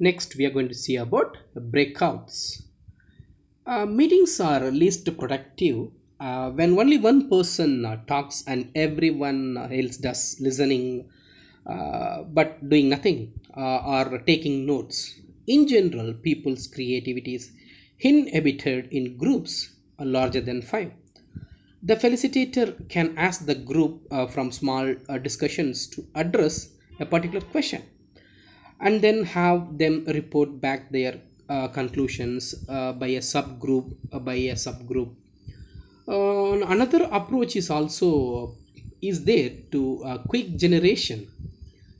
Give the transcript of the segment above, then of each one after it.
Next, we are going to see about breakouts. Uh, meetings are least productive uh, when only one person uh, talks and everyone else does listening uh, but doing nothing uh, or taking notes. In general, people's creativity is inhibited in groups larger than five. The felicitator can ask the group uh, from small uh, discussions to address a particular question and then have them report back their uh, conclusions uh, by a subgroup uh, by a subgroup. Uh, another approach is also is there to uh, quick generation.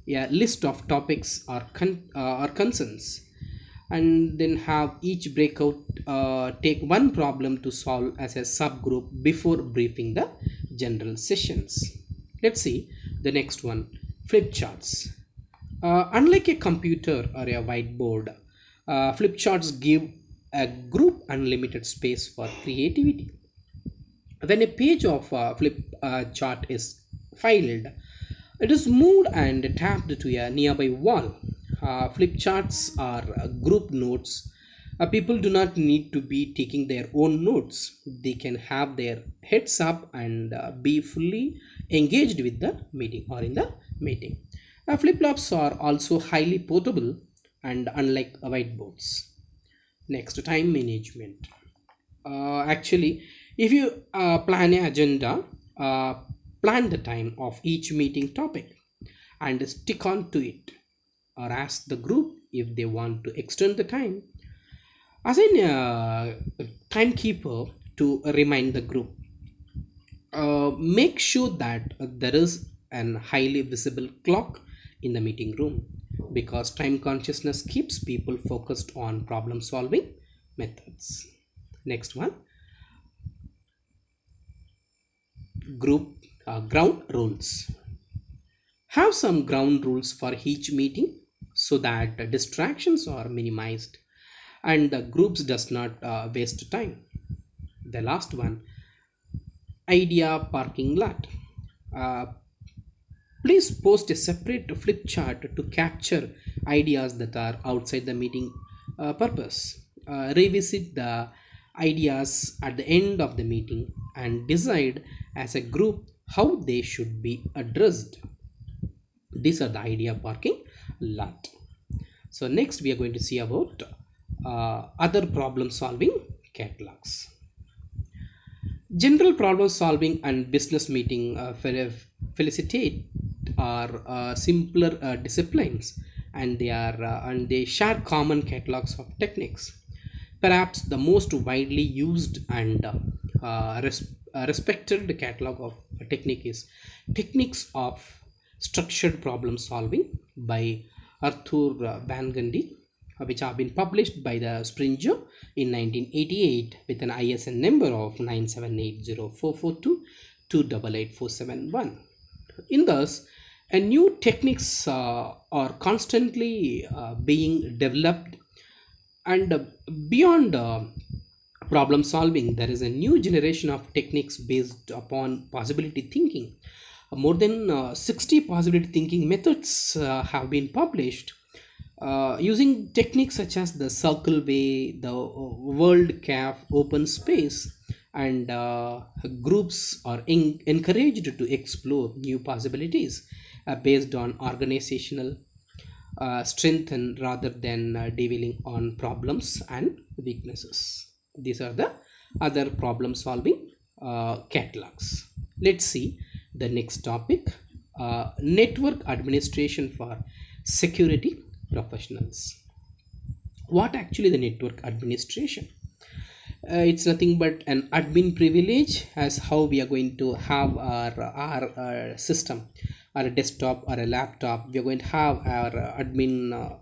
A list of topics or con- uh, or concerns. And then have each breakout uh, take one problem to solve as a subgroup before briefing the general sessions. Let's see the next one. Flip charts uh, unlike a computer or a whiteboard uh, flip charts give a group unlimited space for creativity. When a page of a flip uh, chart is filed it is moved and tapped to a nearby wall. Uh, flip charts are group notes. Uh, people do not need to be taking their own notes. They can have their heads up and uh, be fully engaged with the meeting or in the meeting uh, flip flops are also highly portable and unlike whiteboards next time management. Uh, actually if you uh, plan an agenda uh, plan the time of each meeting topic and stick on to it or ask the group if they want to extend the time. Assign a timekeeper to remind the group. Uh, make sure that there is an highly visible clock in the meeting room because time consciousness keeps people focused on problem solving methods. Next one. Group uh, ground rules. Have some ground rules for each meeting so that distractions are minimized and the groups does not uh, waste time. The last one. Idea parking lot. Uh, please post a separate flip chart to capture ideas that are outside the meeting uh, purpose. Uh, revisit the ideas at the end of the meeting and decide as a group how they should be addressed. These are the idea parking lot. So next we are going to see about uh, other problem solving catalogs. General problem solving and business meeting uh, felicitate are uh, simpler uh, disciplines and they are uh, and they share common catalogs of techniques. Perhaps the most widely used and res- respected catalog of technique is techniques of structured problem solving by arthur uh, VanGundy which have been published by the springer in 1988 with an isn number of 9780442 in thus a new techniques uh, are constantly uh, being developed. And uh, beyond problem solving there is a new generation of techniques based upon possibility thinking. More than uh, 60 possibility thinking methods uh, have been published uh, using techniques such as the circle way the World Café open space and uh, groups are en- encouraged to explore new possibilities uh, based on organizational uh, strength and rather than uh, dwelling on problems and weaknesses. These are the other problem solving uh, catalogs. Let's see the next topic uh, network administration for security professionals. What actually the network administration uh, it's nothing but an admin privilege as how we are going to have our our uh, system or a desktop or a laptop. We are going to have our admin uh,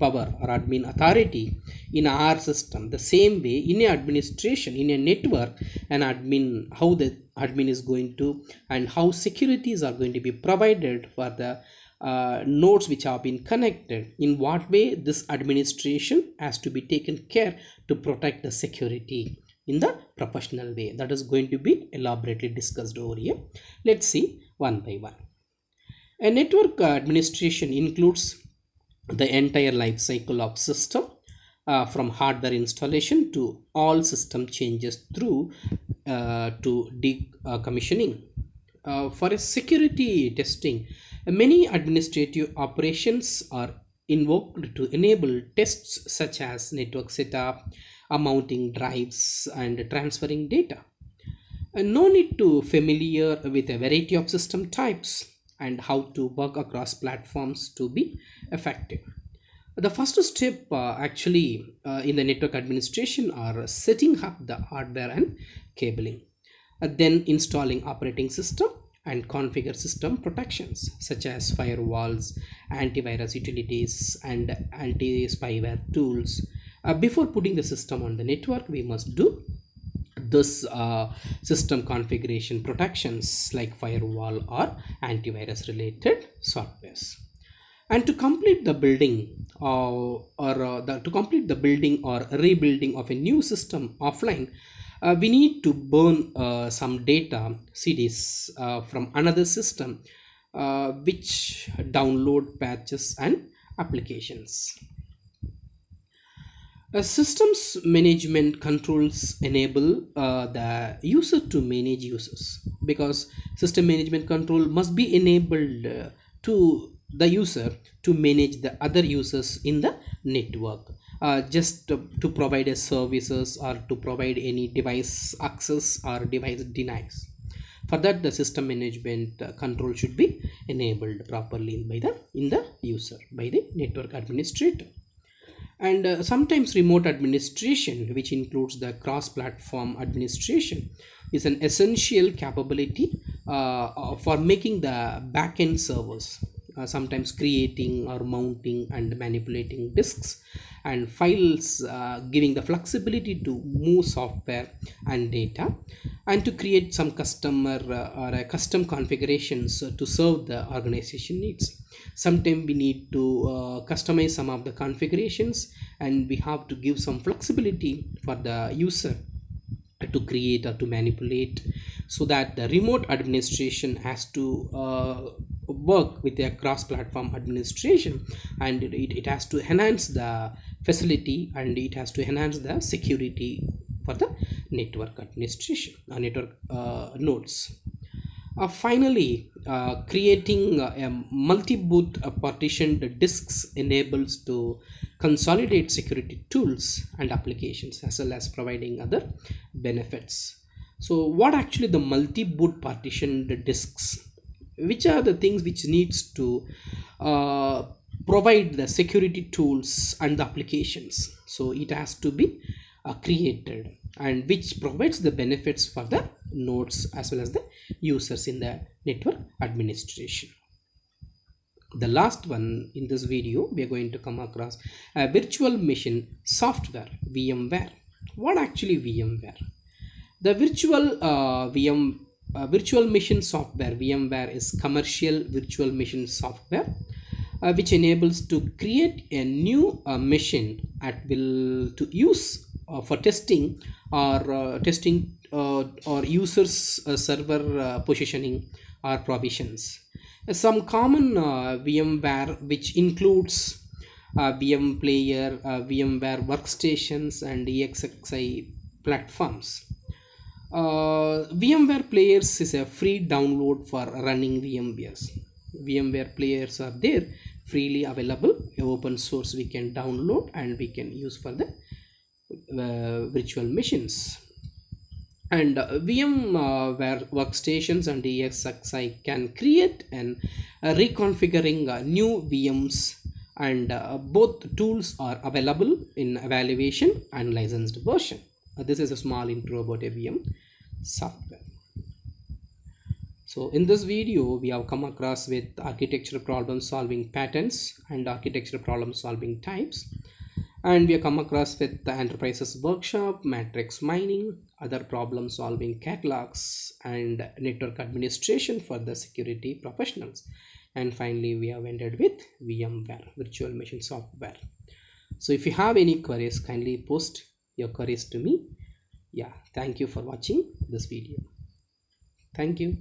power or admin authority in our system. The same way in a administration in a network an admin how the admin is going to and how securities are going to be provided for the uh, nodes which have been connected. In what way this administration has to be taken care to protect the security? In the professional way. That is going to be elaborately discussed over here. Let's see one by one. A network administration includes the entire life cycle of system uh, from hardware installation to all system changes through uh, to decommissioning. Uh, for a security testing, many administrative operations are invoked to enable tests such as network setup, mounting drives, and transferring data. no need to familiar with a variety of system types and how to work across platforms to be effective. The first step uh, actually uh, in the network administration are setting up the hardware and cabling, uh, then installing operating system and configure system protections such as firewalls, antivirus utilities and anti-spyware tools. Uh, before putting the system on the network, we must do this uh, system configuration protections like firewall or antivirus related softwares and to complete the building uh, or uh, the, to complete the building or rebuilding of a new system offline uh, we need to burn uh, some data cds uh, from another system uh, which download patches and applications. Systems management controls enable uh, the user to manage users because system management control must be enabled uh, to the user to manage the other users in the network uh, just to, to provide a services or to provide any device access or device denies. For that the system management uh, control should be enabled properly by the in the user by the network administrator. And uh, sometimes remote administration which includes the cross platform administration is an essential capability uh, for making the backend servers uh, sometimes creating or mounting and manipulating disks and files uh, giving the flexibility to move software and data and to create some customer uh, or custom configurations to serve the organization needs. Sometimes we need to uh, customize some of the configurations and we have to give some flexibility for the user to create or to manipulate so that the remote administration has to uh, work with a cross-platform administration and it, it has to enhance the facility and it has to enhance the security for the network administration or uh, network uh, nodes uh, finally, uh, creating a multi-boot uh, partitioned disks enables to consolidate security tools and applications as well as providing other benefits. So what actually the multi-boot partitioned disks? Which are the things which needs to uh, provide the security tools and the applications? So it has to be uh, created and which provides the benefits for the nodes as well as the users in the network administration. The last one in this video we are going to come across a virtual machine software VMware. What actually VMware? The virtual uh, vm uh, virtual machine software VMware is commercial virtual machine software uh, which enables to create a new uh, machine at will to use uh, for testing or uh, testing uh, or users server positioning or provisions some common VMware which includes VM player, VMware workstations and ESXi platforms. Uh, VMware players is a free download for running VMwares. VMware players are there freely available open source we can download and we can use for the uh, virtual machines and uh, VMware uh, workstations and ESXi can create and uh, reconfiguring uh, new VMs and uh, both tools are available in evaluation and licensed version. Uh, this is a small intro about a VM software. So in this video, we have come across with architecture problem solving patterns and architecture problem solving types. And we have come across with the enterprises workshop matrix mining other problem solving catalogs and network administration for the security professionals. And finally we have ended with VMware virtual machine software. So if you have any queries kindly post your queries to me. Yeah thank you for watching this video. Thank you